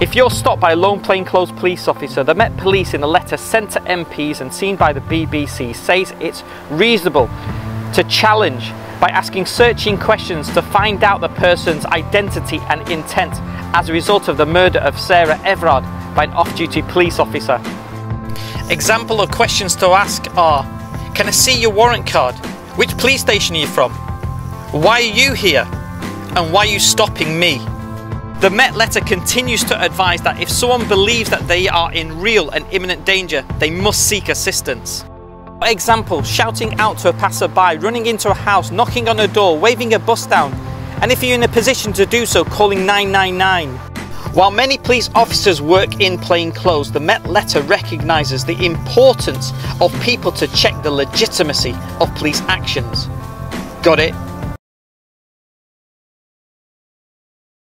If you're stopped by a lone plainclothes police officer, the Met Police in a letter sent to MPs and seen by the BBC says it's reasonable to challenge by asking searching questions to find out the person's identity and intent as a result of the murder of Sarah Everard by an off-duty police officer. Example of questions to ask are, can I see your warrant card? Which police station are you from? Why are you here? And why are you stopping me? The Met letter continues to advise that if someone believes that they are in real and imminent danger, they must seek assistance. For example, shouting out to a passerby, running into a house, knocking on a door, waving a bus down, and if you're in a position to do so, calling 999. While many police officers work in plain clothes, the Met letter recognises the importance of people to check the legitimacy of police actions. Got it?